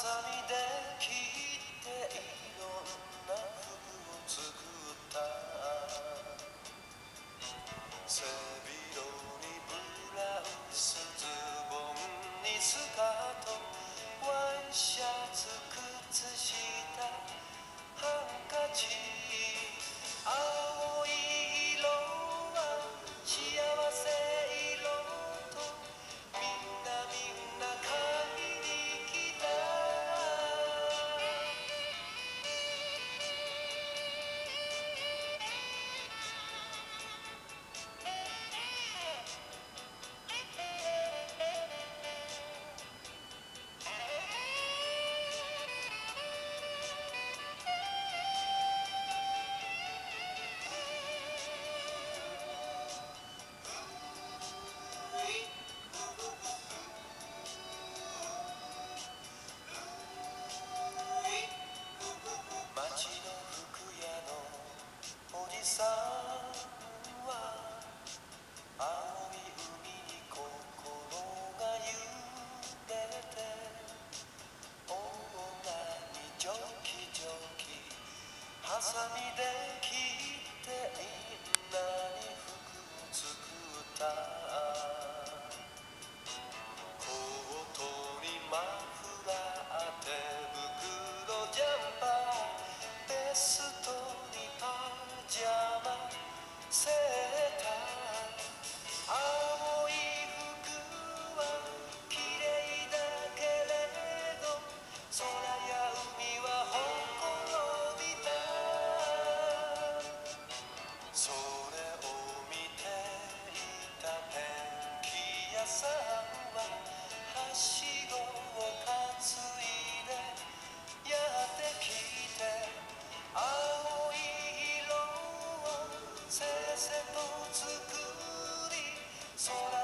で切っていろんな服を作った。Sami de So